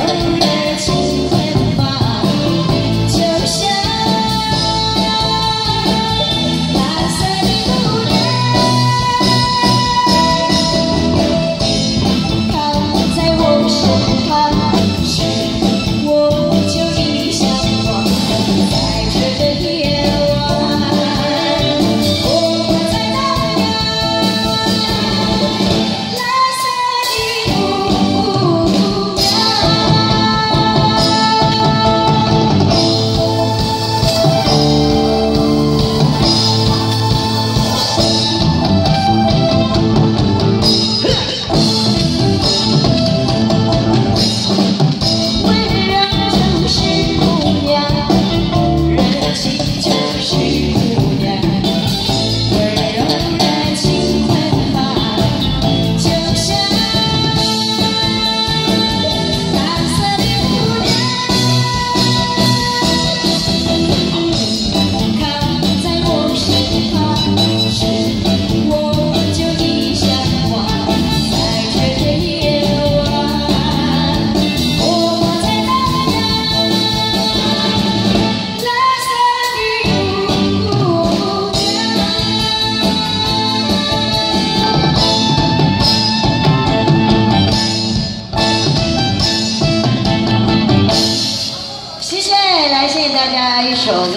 Hey. 谢大家一首。